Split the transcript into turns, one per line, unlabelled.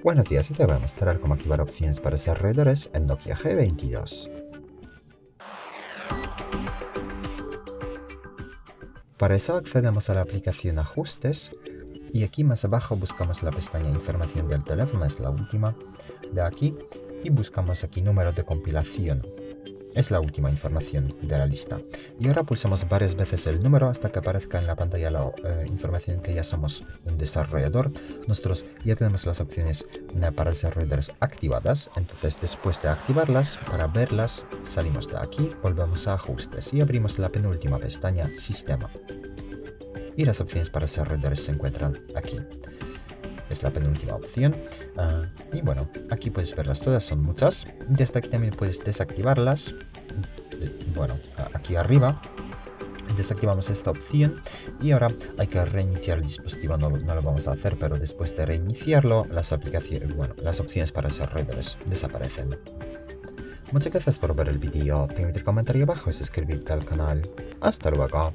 Buenos días y te voy a mostrar cómo activar opciones para desarrolladores en Nokia G22. Para eso accedemos a la aplicación Ajustes y aquí más abajo buscamos la pestaña Información del teléfono, es la última de aquí, y buscamos aquí Número de compilación es la última información de la lista. Y ahora pulsamos varias veces el número hasta que aparezca en la pantalla la eh, información que ya somos un desarrollador. Nosotros ya tenemos las opciones eh, para desarrolladores activadas. Entonces después de activarlas, para verlas, salimos de aquí, volvemos a ajustes y abrimos la penúltima pestaña Sistema. Y las opciones para desarrolladores se encuentran aquí es la penúltima opción. Ah, y bueno, aquí puedes verlas todas, son muchas. Desde aquí también puedes desactivarlas. Bueno, aquí arriba desactivamos esta opción y ahora hay que reiniciar el dispositivo, no, no, lo vamos a hacer, pero después de reiniciarlo las aplicaciones, bueno, las opciones para desarrolladores desaparecen. Muchas gracias por ver el vídeo, te invito comentario abajo y suscribirte al canal. Hasta luego.